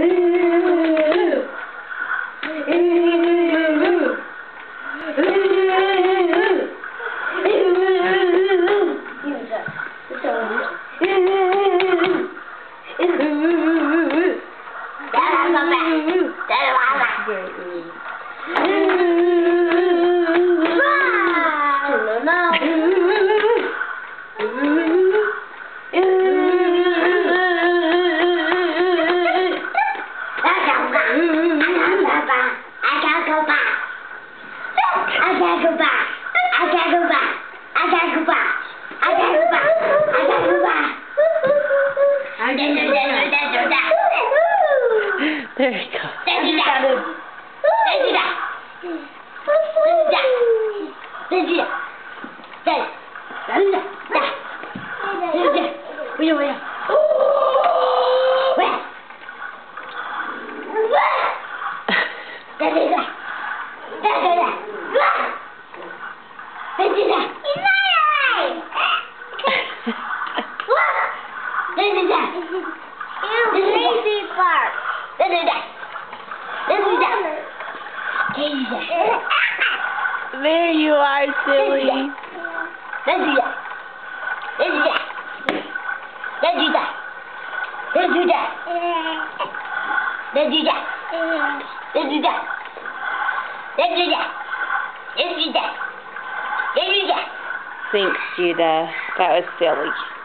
Dad, I'm back. Dad, I'm back. I gotta go back. I gotta go back. I gotta go back. I gotta go back. I gotta go back. I gotta go. There you go. There you go. There you go. There you go. There. There you go. There you go. Wait, wait, wait. Wait. There you go. There you part. There are, silly. Let's do that. Let's do that. Let's do that. Let's do that. Let's do that. Let's do that. Let's do that. Let's do that. Let's do that. Thanks, Judah. That was silly.